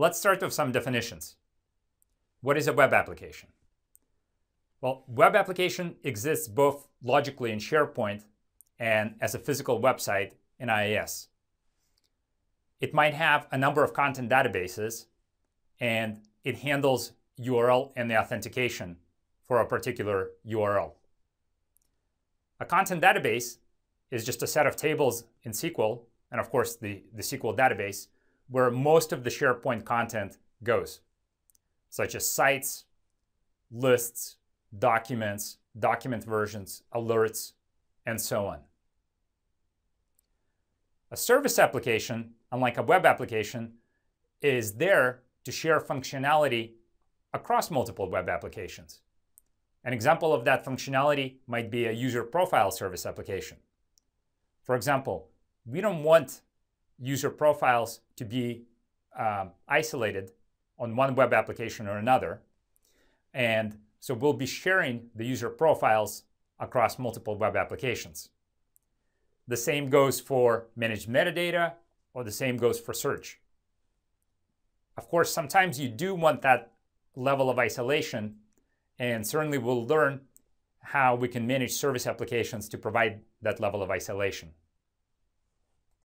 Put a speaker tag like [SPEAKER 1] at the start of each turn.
[SPEAKER 1] Let's start with some definitions. What is a web application? Well, web application exists both logically in SharePoint and as a physical website in IIS. It might have a number of content databases and it handles URL and the authentication for a particular URL. A content database is just a set of tables in SQL, and of course the, the SQL database, where most of the SharePoint content goes, such as sites, lists, documents, document versions, alerts, and so on. A service application, unlike a web application, is there to share functionality across multiple web applications. An example of that functionality might be a user profile service application. For example, we don't want user profiles to be um, isolated on one web application or another. And so we'll be sharing the user profiles across multiple web applications. The same goes for managed metadata, or the same goes for search. Of course, sometimes you do want that level of isolation, and certainly we'll learn how we can manage service applications to provide that level of isolation.